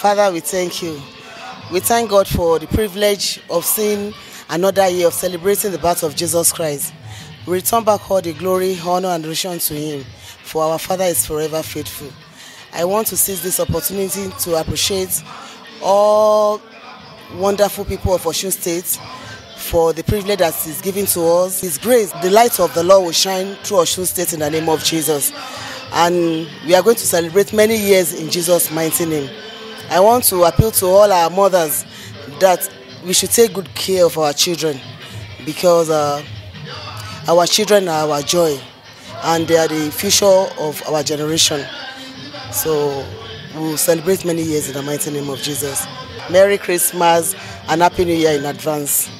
Father, we thank you. We thank God for the privilege of seeing another year of celebrating the birth of Jesus Christ. We return back all the glory, honor, and adoration to Him, for our Father is forever faithful. I want to seize this opportunity to appreciate all wonderful people of Osun State for the privilege that is given to us. His grace, the light of the Lord will shine through Osun State in the name of Jesus. And we are going to celebrate many years in Jesus' mighty name. I want to appeal to all our mothers that we should take good care of our children because uh, our children are our joy and they are the future of our generation. So we'll celebrate many years in the mighty name of Jesus. Merry Christmas and Happy New Year in advance.